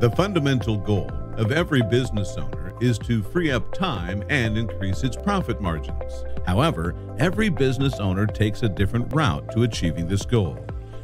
The fundamental goal of every business owner is to free up time and increase its profit margins. However, every business owner takes a different route to achieving this goal.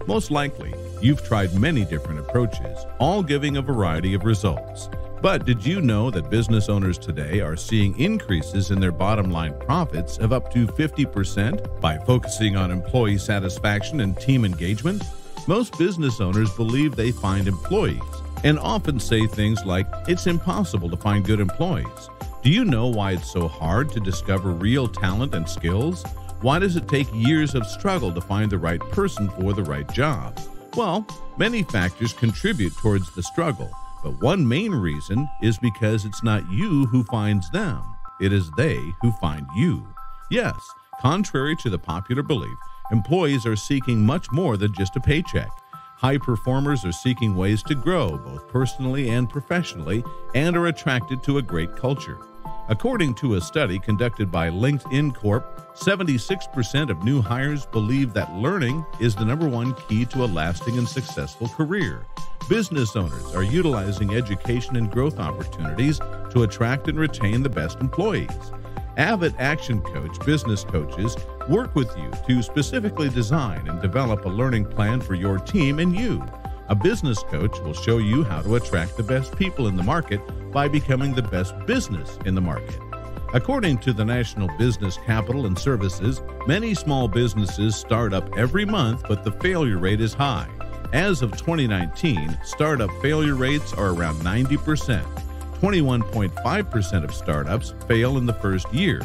Most likely, you've tried many different approaches, all giving a variety of results. But did you know that business owners today are seeing increases in their bottom line profits of up to 50% by focusing on employee satisfaction and team engagement? Most business owners believe they find employees and often say things like, It's impossible to find good employees. Do you know why it's so hard to discover real talent and skills? Why does it take years of struggle to find the right person for the right job? Well, many factors contribute towards the struggle, but one main reason is because it's not you who finds them, it is they who find you. Yes, contrary to the popular belief, employees are seeking much more than just a paycheck. High performers are seeking ways to grow, both personally and professionally, and are attracted to a great culture. According to a study conducted by LinkedIn Corp, 76% of new hires believe that learning is the number one key to a lasting and successful career. Business owners are utilizing education and growth opportunities to attract and retain the best employees. Avid ActionCOACH business coaches work with you to specifically design and develop a learning plan for your team and you. A business coach will show you how to attract the best people in the market by becoming the best business in the market. According to the National Business Capital and Services, many small businesses start up every month, but the failure rate is high. As of 2019, startup failure rates are around 90%. 21.5% of startups fail in the first year,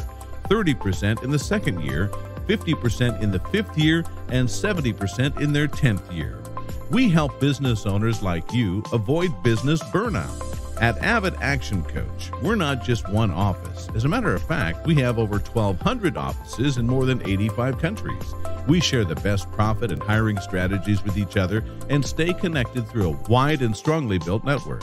30% in the second year, 50% in the fifth year, and 70% in their 10th year. We help business owners like you avoid business burnout. At Avid ActionCOACH, we're not just one office. As a matter of fact, we have over 1,200 offices in more than 85 countries. We share the best profit and hiring strategies with each other and stay connected through a wide and strongly built network.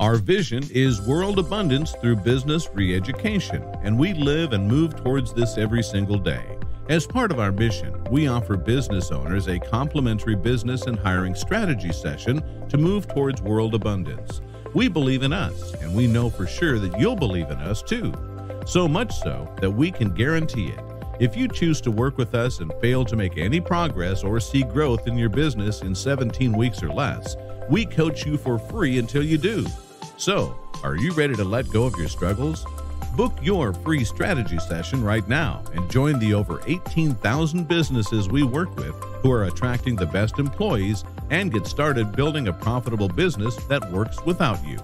Our vision is world abundance through business re education, and we live and move towards this every single day. As part of our mission, we offer business owners a complimentary business and hiring strategy session to move towards world abundance. We believe in us, and we know for sure that you'll believe in us too. So much so that we can guarantee it. If you choose to work with us and fail to make any progress or see growth in your business in 17 weeks or less, we coach you for free until you do. So, are you ready to let go of your struggles? Book your free strategy session right now and join the over 18,000 businesses we work with who are attracting the best employees and get started building a profitable business that works without you.